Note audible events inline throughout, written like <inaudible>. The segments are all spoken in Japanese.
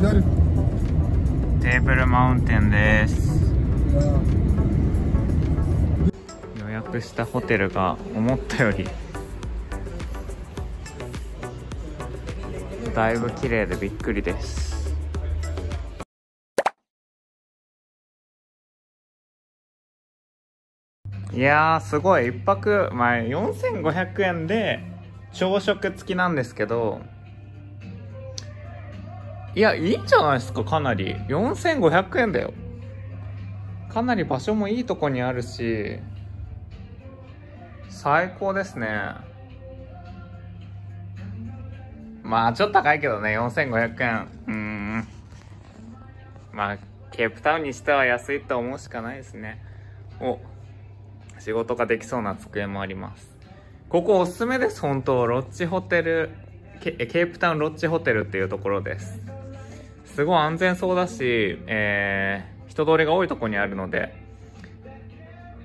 テーブルマウンテンです。予約したホテルが思ったよりだいぶ綺麗でびっくりです。いやーすごい。1泊前4500円で朝食付きなんですけどいやいいんじゃないですかかなり。4500円だよ。かなり場所もいいとこにあるし最高ですね。まあちょっと高いけどね4500円。うん。まあケープタウンにしては安いと思うしかないですね。お仕事ができそうな机もあります。ここおすすめです本当。ロッチホテル。ケケープタウンロッチホテルっていうところです。すごい安全そうだし、えー、人通りが多いとこにあるので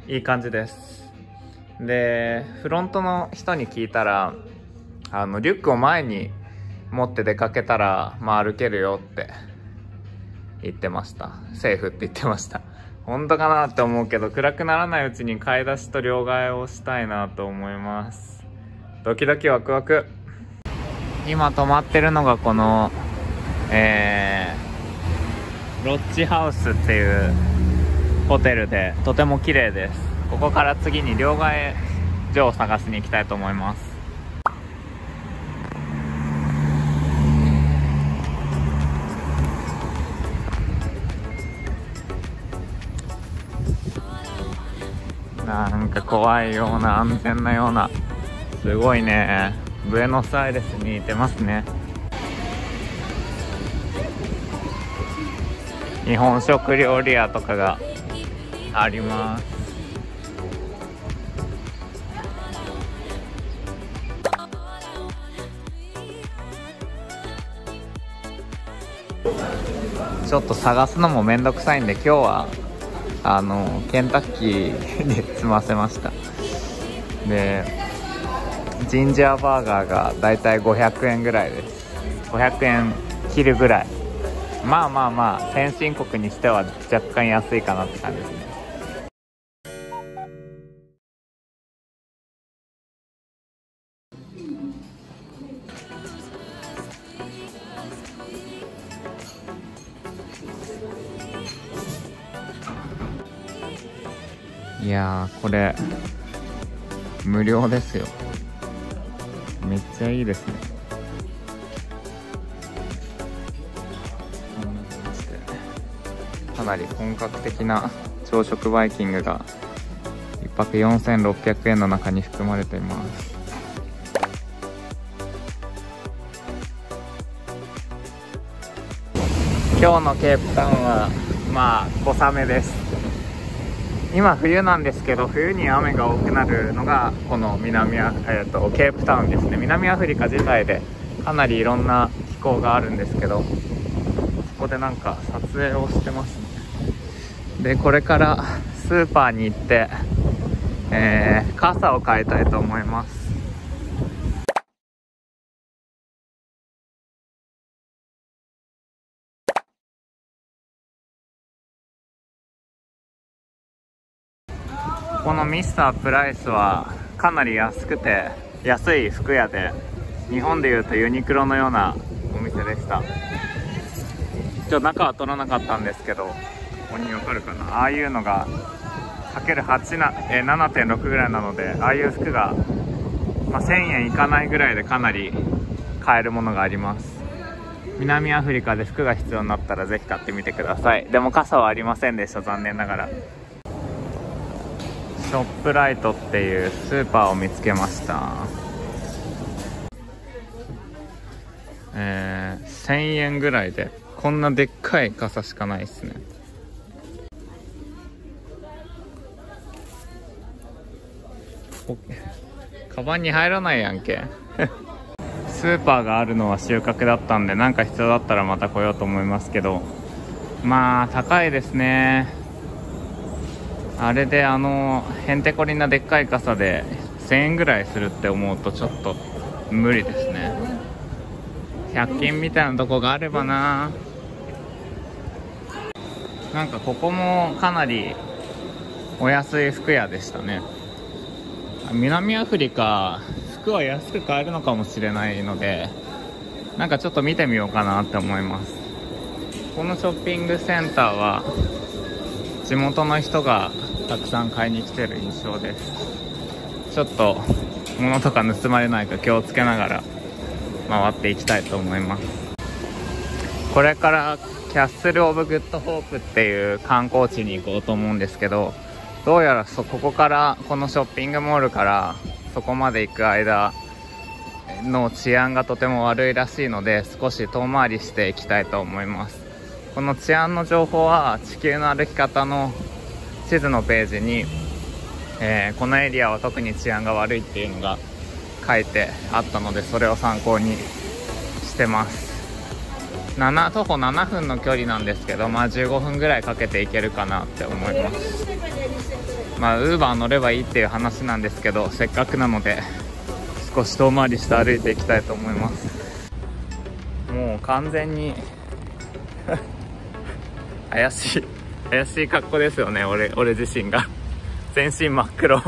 いい感じです。でフロントの人に聞いたらあのリュックを前に持って出かけたら、まあ、歩けるよって言ってました。セーフって言ってました。本当かなって思うけど暗くならないうちに買い出しと両替をしたいなと思います。ドキドキワクワク。今泊まってるのがこのえー、ロッチハウスっていうホテルでとても綺麗です。ここから次に両替所を探しに行きたいと思います。なんか怖いような安全なような。すごいね。ブエノスアイレスに似てますね。日本食料理屋とかがあります。ちょっと探すのもめんどくさいんで今日はあのケンタッキーで済ませました。でジンジャーバーガーがだいたい500円ぐらいです。500円切るぐらい。まあまあまあ先進国にしては若干安いかなって感じですね。いやこれ無料ですよ。めっちゃいいですね。なり本格的な朝食バイキングが1泊4600円の中に含まれています。今日のケープタウンはまあ小雨です。今冬なんですけど冬に雨が多くなるのがこの南ア、えーと、ケープタウンですね。南アフリカ自体でかなりいろんな気候があるんですけどそこでなんか撮影をしてますね。でこれからスーパーに行って、えー、傘を買いたいと思います。このミスタープライスはかなり安くて安い服屋で日本でいうとユニクロのようなお店でした。ちょ中は取らなかったんですけどここにわかるかな？ああいうのがかける8な、え7.6ぐらいなのでああいう服が、まあ、1000円いかないぐらいでかなり買えるものがあります。南アフリカで服が必要になったらぜひ買ってみてください。でも傘はありませんでした残念ながら。ショップライトっていうスーパーを見つけました。えー、1000円ぐらいでこんなでっかい傘しかないっすね。カバンに入らないやんけ。<laughs> スーパーがあるのは収穫だったんで何か必要だったらまた来ようと思いますけど。まあ高いですね。あれであのへんてこりんなでっかい傘で1000円ぐらいするって思うとちょっと無理ですね。100均みたいなとこがあればな。なんかここもかなりお安い服屋でしたね。南アフリカ服は安く買えるのかもしれないのでなんかちょっと見てみようかなって思います。このショッピングセンターは地元の人がたくさん買いに来てる印象です。ちょっと物とか盗まれないか気をつけながら回っていきたいと思います。これからキャッスル・オブ・グッド・ホープっていう観光地に行こうと思うんですけどどうやらそここからこのショッピングモールからそこまで行く間の治安がとても悪いらしいので少し遠回りしていきたいと思います。この治安の情報は地球の歩き方の地図のページに、えー、このエリアは特に治安が悪いっていうのが書いてあったのでそれを参考にしてます。7徒歩7分の距離なんですけどまあ15分ぐらいかけて行けるかなって思います。まあウーバー乗ればいいっていう話なんですけどせっかくなので少し遠回りして歩いていきたいと思います。もう完全に <laughs> 怪しい怪しい格好ですよね俺俺自身が。全身真っ黒。